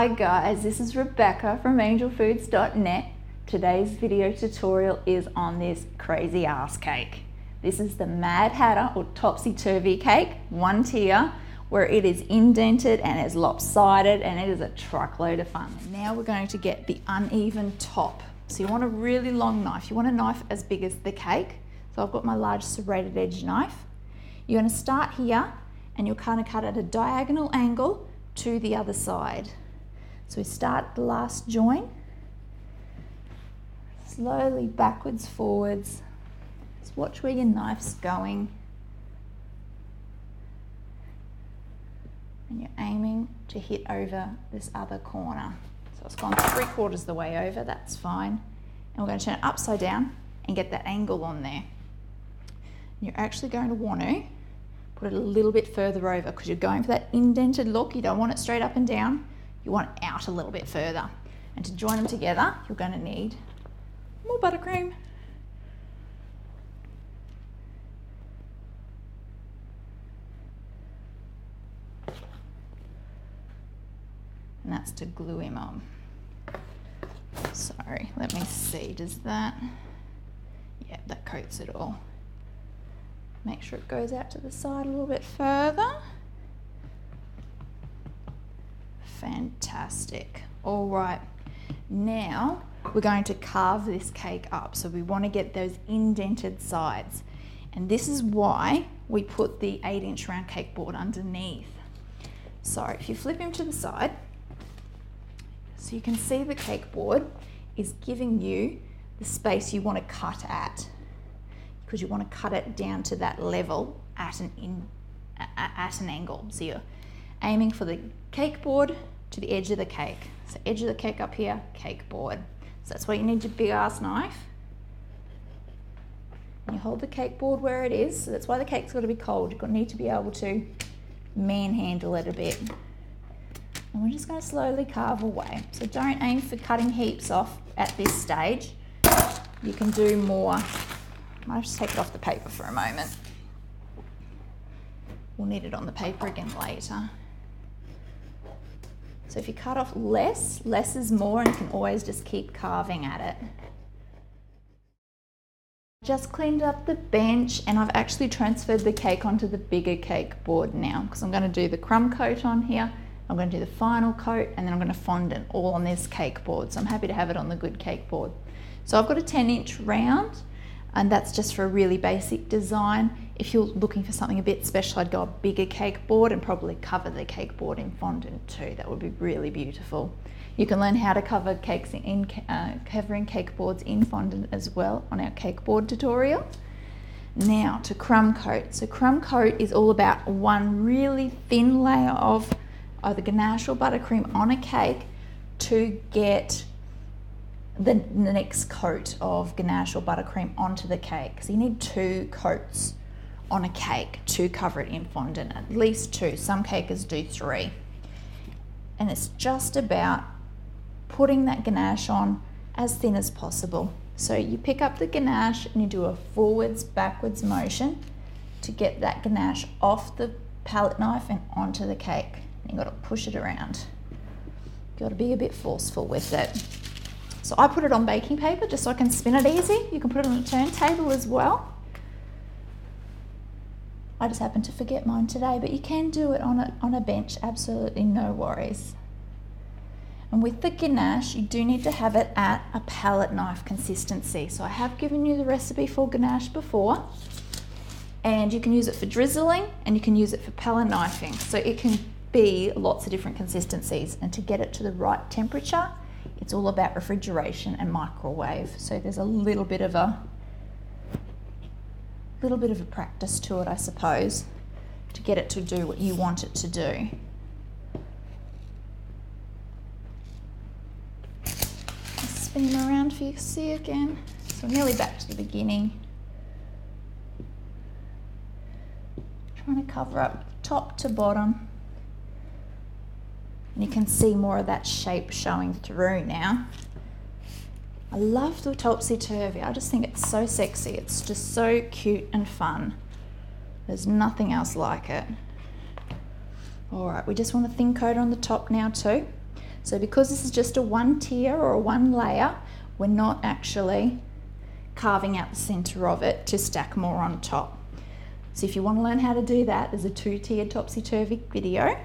Hi guys, this is Rebekah from angelfoods.net. Today's video tutorial is on this crazy ass cake. This is the Mad Hatter or Topsy Turvy cake, one tier, where it is indented and is lopsided and it is a truckload of fun. Now we're going to get the uneven top. So you want a really long knife. You want a knife as big as the cake. So I've got my large serrated edge knife. You're going to start here and you'll kind of cut at a diagonal angle to the other side. So we start the last join, slowly backwards, forwards. Just watch where your knife's going. And you're aiming to hit over this other corner. So it's gone three quarters the way over, that's fine. And we're going to turn it upside down and get that angle on there. And you're actually going to want to put it a little bit further over because you're going for that indented look. You don't want it straight up and down you want out a little bit further. And to join them together, you're going to need more buttercream. And that's to glue him on. Sorry, let me see, does that, yeah, that coats it all. Make sure it goes out to the side a little bit further. Fantastic. All right, now we're going to carve this cake up. So we want to get those indented sides. And this is why we put the eight inch round cake board underneath. So if you flip him to the side, so you can see the cake board is giving you the space you want to cut at because you want to cut it down to that level at an in, at an angle. So you're aiming for the cake board to the edge of the cake. So edge of the cake up here, cake board. So that's why you need your big ass knife. And you hold the cake board where it is. So that's why the cake's got to be cold. To need to be able to manhandle it a bit. And we're just going to slowly carve away. So don't aim for cutting heaps off at this stage. You can do more. I might just take it off the paper for a moment. We'll need it on the paper again later. So if you cut off less, less is more and you can always just keep carving at it. Just cleaned up the bench and I've actually transferred the cake onto the bigger cake board now because I'm going to do the crumb coat on here. I'm going to do the final coat and then I'm going to fondant all on this cake board. So I'm happy to have it on the good cake board. So I've got a 10 inch round and that's just for a really basic design. If you're looking for something a bit special, I'd go a bigger cake board and probably cover the cake board in fondant too. That would be really beautiful. You can learn how to cover cakes in uh, covering cake boards in fondant as well on our cake board tutorial. Now to crumb coat. So crumb coat is all about one really thin layer of either ganache or buttercream on a cake to get the, the next coat of ganache or buttercream onto the cake. So you need two coats on a cake to cover it in fondant, at least two. Some cakers do three. And it's just about putting that ganache on as thin as possible. So you pick up the ganache and you do a forwards, backwards motion to get that ganache off the palette knife and onto the cake. And you've got to push it around. You've got to be a bit forceful with it. So I put it on baking paper just so I can spin it easy. You can put it on a turntable as well. I just happened to forget mine today, but you can do it on a, on a bench, absolutely no worries. And with the ganache, you do need to have it at a palette knife consistency. So I have given you the recipe for ganache before, and you can use it for drizzling and you can use it for palette knifing. So it can be lots of different consistencies, and to get it to the right temperature, it's all about refrigeration and microwave. So there's a little bit of a little bit of a practice to it, I suppose, to get it to do what you want it to do. Spin him around for you to see again. So we're nearly back to the beginning. Trying to cover up top to bottom. And you can see more of that shape showing through now. I love the topsy-turvy. I just think it's so sexy. It's just so cute and fun. There's nothing else like it. All right, we just want a thin coat on the top now too. So because this is just a one tier or a one layer, we're not actually carving out the center of it to stack more on top. So if you want to learn how to do that, there's a two-tiered topsy-turvy video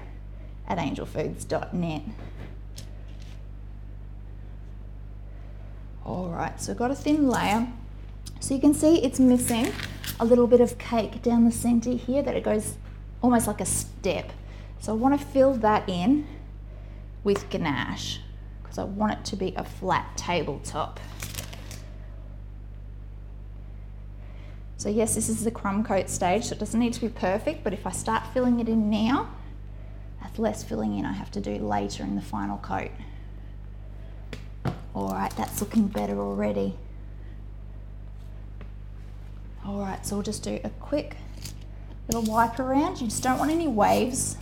at angelfoods.net. All right, so got a thin layer. So you can see it's missing a little bit of cake down the center here that it goes almost like a step. So I want to fill that in with ganache because I want it to be a flat tabletop. So yes, this is the crumb coat stage, so it doesn't need to be perfect, but if I start filling it in now, less filling in I have to do later in the final coat. All right, that's looking better already. All right, so we'll just do a quick little wipe around. You just don't want any waves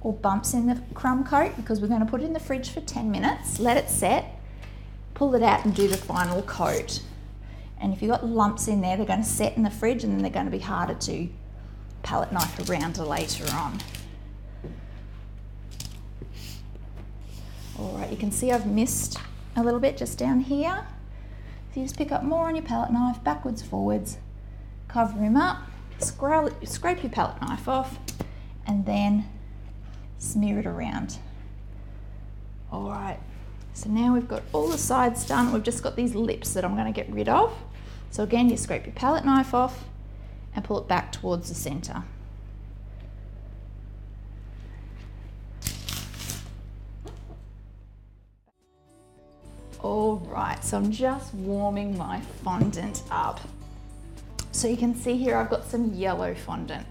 or bumps in the crumb coat because we're going to put it in the fridge for 10 minutes, let it set, pull it out and do the final coat. And if you've got lumps in there, they're going to set in the fridge and then they're going to be harder to palette knife around later on. All right, you can see I've missed a little bit just down here. So you just pick up more on your palette knife, backwards, forwards, cover him up, scrape your palette knife off, and then smear it around. All right, so now we've got all the sides done. We've just got these lips that I'm going to get rid of. So again, you scrape your palette knife off and pull it back towards the center. All right, so I'm just warming my fondant up. So you can see here I've got some yellow fondant.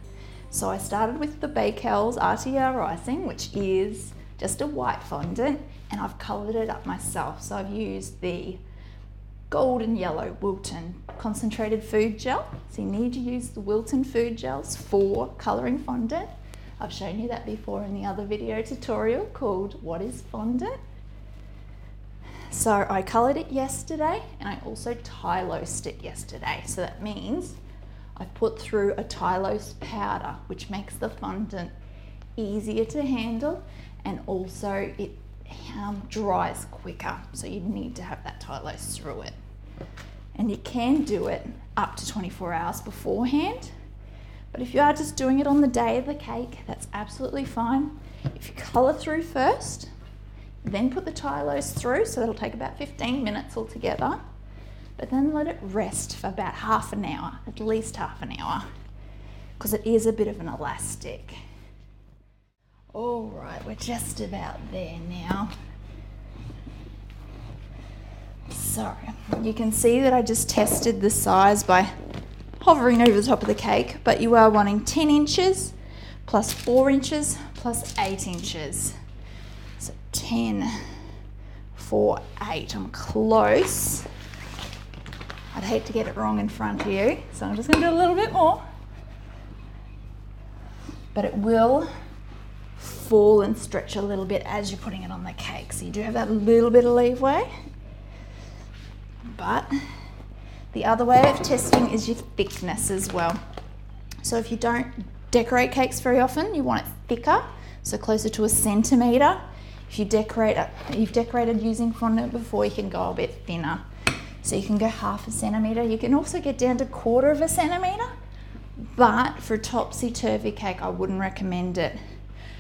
So I started with the Bakewell's RTR icing, which is just a white fondant, and I've coloured it up myself. So I've used the golden yellow Wilton concentrated food gel. So you need to use the Wilton food gels for colouring fondant. I've shown you that before in the other video tutorial called What is Fondant? So I coloured it yesterday and I also tylosed it yesterday. So that means I've put through a tylose powder, which makes the fondant easier to handle and also it um, dries quicker. So you need to have that tylose through it. And you can do it up to 24 hours beforehand. But if you are just doing it on the day of the cake, that's absolutely fine. If you colour through first, then put the tylose through, so that'll take about 15 minutes altogether. But then let it rest for about half an hour, at least half an hour, because it is a bit of an elastic. All right, we're just about there now. So you can see that I just tested the size by hovering over the top of the cake, but you are wanting 10 inches plus 4 inches plus 8 inches. 10 for 8. I'm close. I'd hate to get it wrong in front of you, so I'm just going to do a little bit more. But it will fall and stretch a little bit as you're putting it on the cake. So you do have that little bit of leeway. But the other way of testing is your thickness as well. So if you don't decorate cakes very often, you want it thicker, so closer to a centimetre if you decorate you've decorated using fondant before, you can go a bit thinner. So you can go half a centimetre. You can also get down to quarter of a centimetre. But for a topsy-turvy cake, I wouldn't recommend it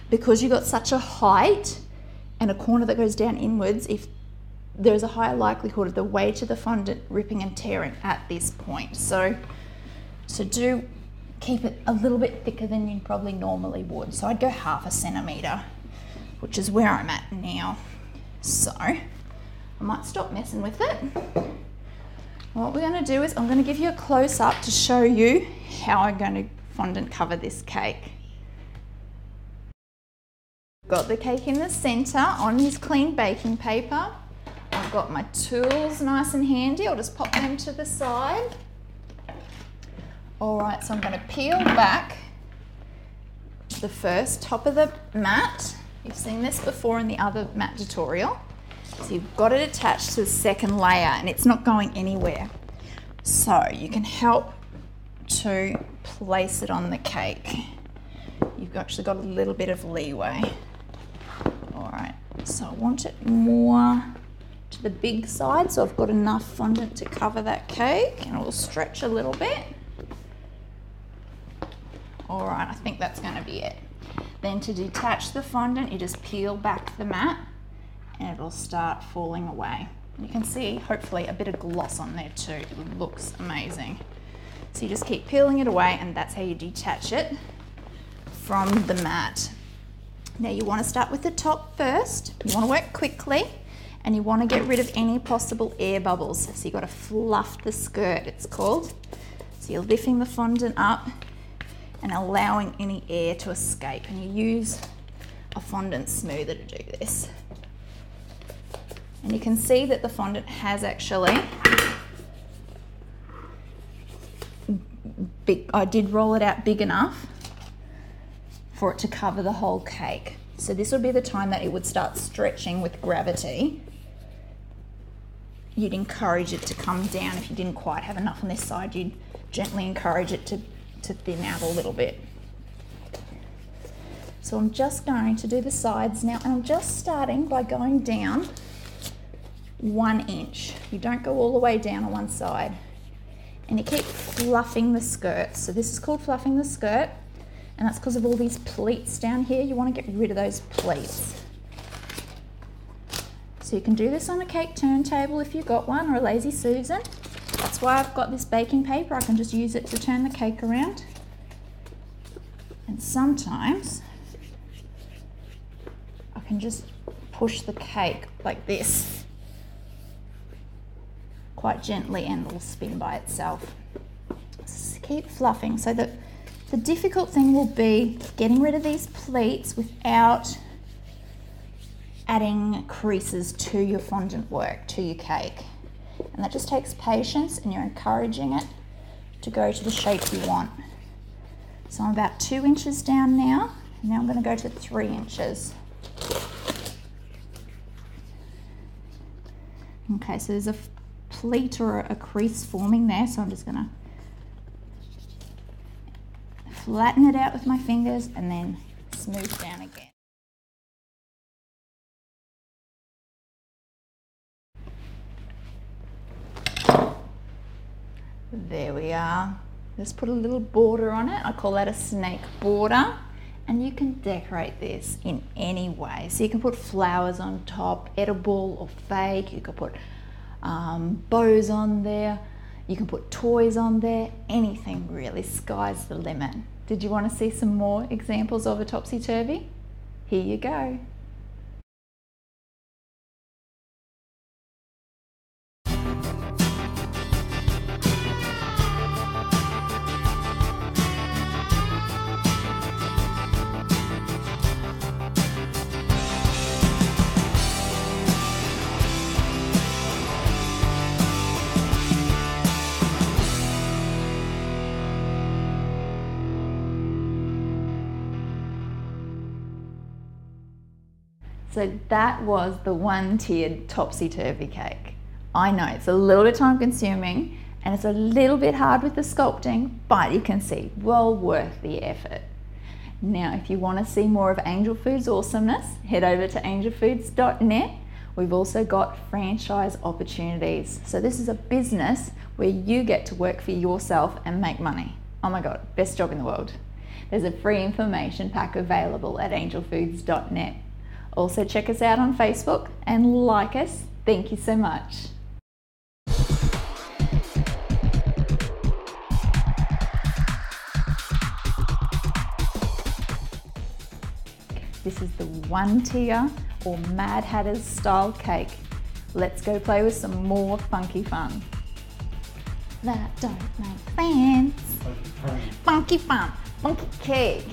because you've got such a height and a corner that goes down inwards. If there's a higher likelihood of the weight of the fondant ripping and tearing at this point. So, so do keep it a little bit thicker than you probably normally would. So I'd go half a centimetre which is where I'm at now. So I might stop messing with it. What we're going to do is I'm going to give you a close up to show you how I'm going to fondant cover this cake. Got the cake in the centre on his clean baking paper. I've got my tools nice and handy. I'll just pop them to the side. All right, so I'm going to peel back the first top of the mat You've seen this before in the other mat tutorial. So you've got it attached to the second layer and it's not going anywhere. So you can help to place it on the cake. You've actually got a little bit of leeway. All right, So I want it more to the big side so I've got enough fondant to cover that cake and it will stretch a little bit. All right, I think that's gonna be it. Then to detach the fondant, you just peel back the mat and it'll start falling away. You can see hopefully a bit of gloss on there too. It looks amazing. So you just keep peeling it away and that's how you detach it from the mat. Now you want to start with the top first. You want to work quickly and you want to get rid of any possible air bubbles. So you've got to fluff the skirt, it's called. So you're lifting the fondant up and allowing any air to escape. And you use a fondant smoother to do this. And you can see that the fondant has actually big, I did roll it out big enough for it to cover the whole cake. So this would be the time that it would start stretching with gravity. You'd encourage it to come down. If you didn't quite have enough on this side, you'd gently encourage it to, to thin out a little bit. So I'm just going to do the sides now, and I'm just starting by going down one inch. You don't go all the way down on one side. And you keep fluffing the skirt. So this is called fluffing the skirt and that's because of all these pleats down here. You want to get rid of those pleats. So you can do this on a cake turntable if you've got one or a Lazy Susan. That's why I've got this baking paper. I can just use it to turn the cake around. And sometimes I can just push the cake like this quite gently and it'll spin by itself. Just keep fluffing so that the difficult thing will be getting rid of these pleats without adding creases to your fondant work, to your cake. And that just takes patience and you're encouraging it to go to the shape you want. So I'm about two inches down now. Now I'm going to go to three inches. Okay, so there's a pleat or a crease forming there, so I'm just going to flatten it out with my fingers and then smooth down again. There we are. Let's put a little border on it. I call that a snake border. And you can decorate this in any way. So you can put flowers on top, edible or fake. You could put um, bows on there. You can put toys on there. Anything really. Sky's the limit. Did you want to see some more examples of a topsy-turvy? Here you go. So that was the one tiered topsy turvy cake. I know it's a little bit time consuming and it's a little bit hard with the sculpting, but you can see well worth the effort. Now, if you want to see more of Angel Foods awesomeness, head over to angelfoods.net. We've also got franchise opportunities. So, this is a business where you get to work for yourself and make money. Oh my God, best job in the world. There's a free information pack available at angelfoods.net. Also, check us out on Facebook and like us. Thank you so much. This is the one tier or Mad Hatters style cake. Let's go play with some more funky fun. That don't make sense. Funky fun, funky cake.